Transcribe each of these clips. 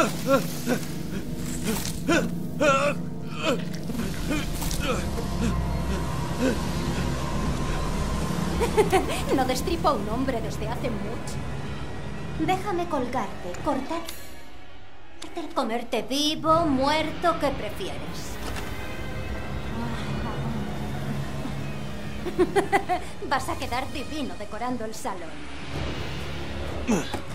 No destripo a un hombre desde hace mucho. Déjame colgarte, cortar. Comerte vivo, muerto, ¿qué prefieres? Vas a quedar divino decorando el salón.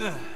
Ugh.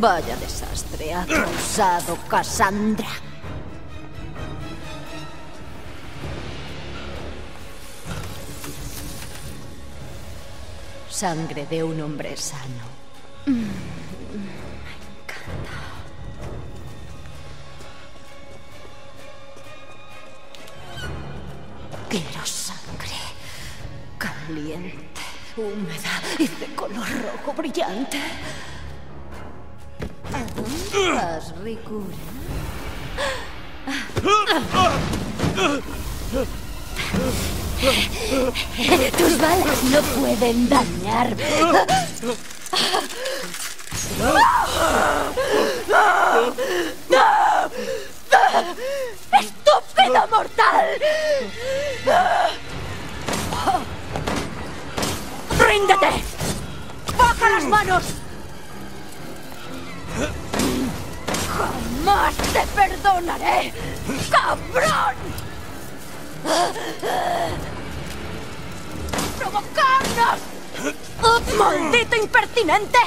Vaya desastre ha causado Cassandra. Sangre de un hombre sano. Mm, me encanta. Quiero sangre. Caliente, húmeda y de color rojo brillante. Tus balas no pueden dañarme. ¡Estúpido mortal! ¡Ríndete! ¡Baja las manos! ¡Jamás te perdonaré! ¡Cabrón! ¡Provocarnos! ¡Maldito impertinente!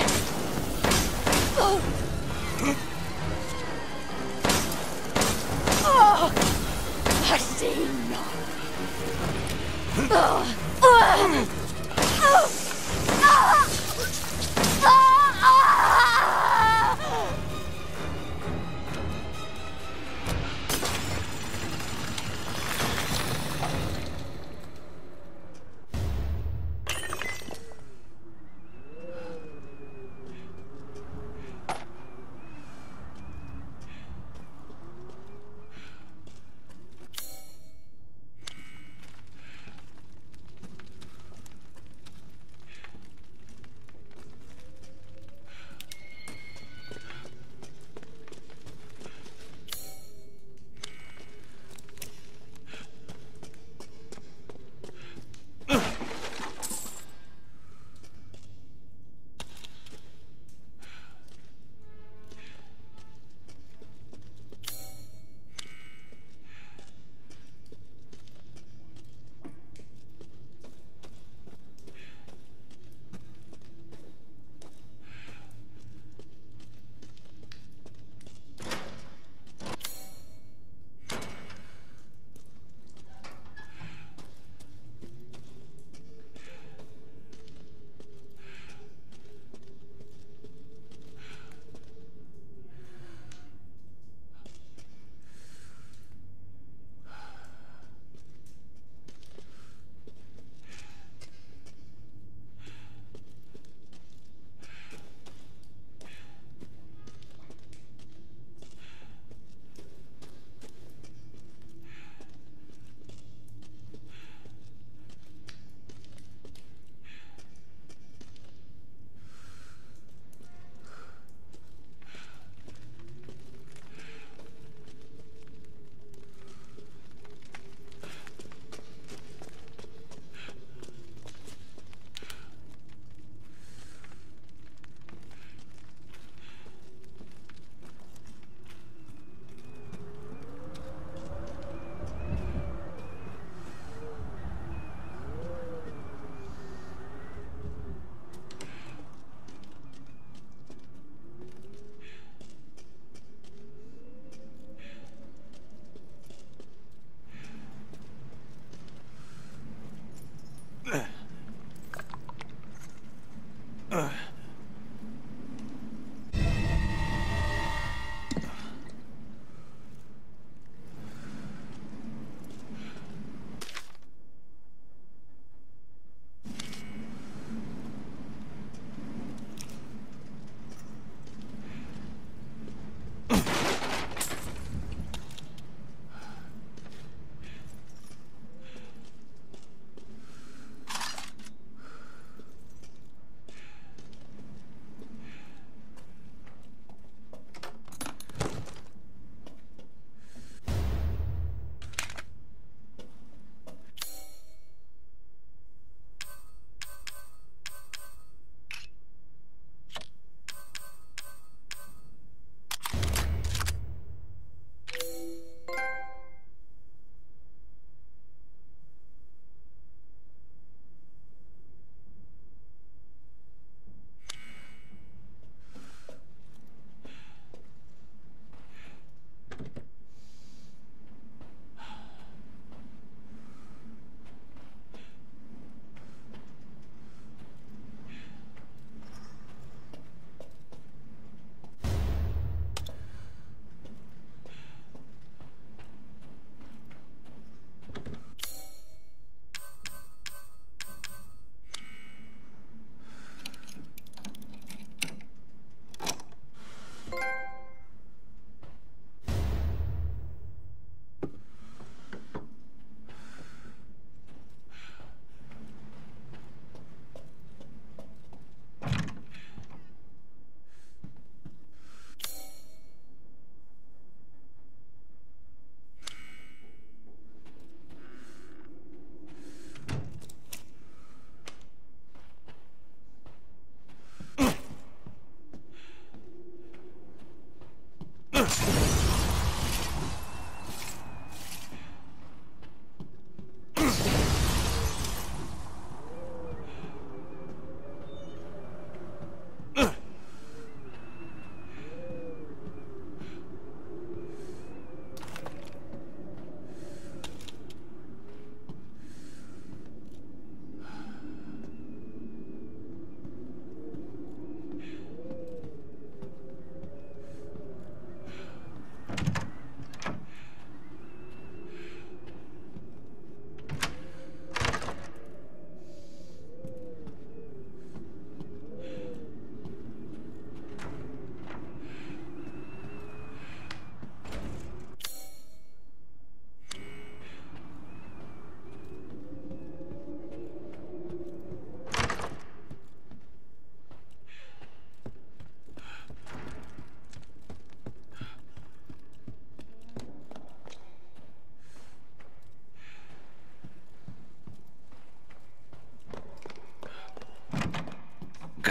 Ugh. you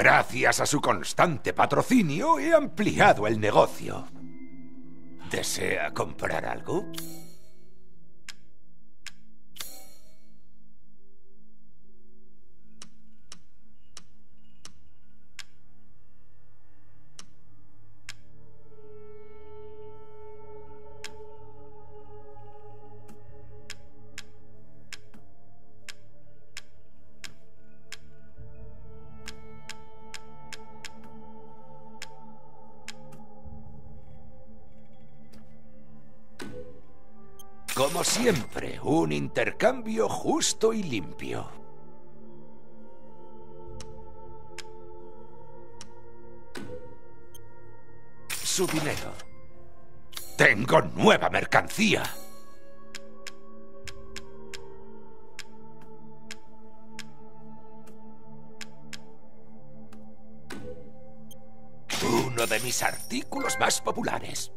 Gracias a su constante patrocinio he ampliado el negocio. ¿Desea comprar algo? Como siempre, un intercambio justo y limpio. Su dinero. Tengo nueva mercancía. Uno de mis artículos más populares.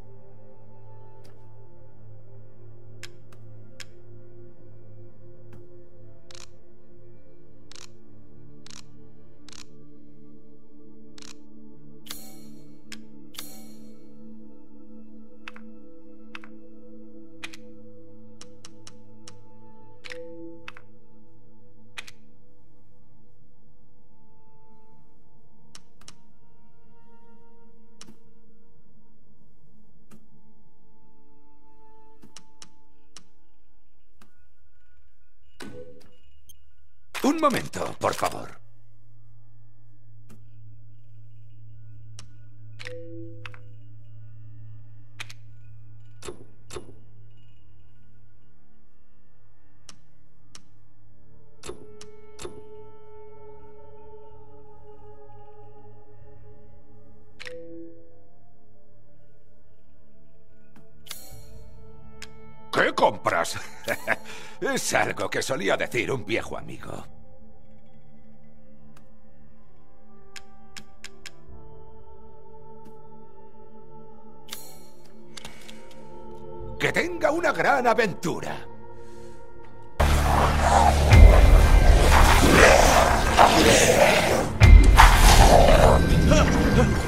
Un momento, por favor. ¿Qué compras? es algo que solía decir un viejo amigo. una gran aventura.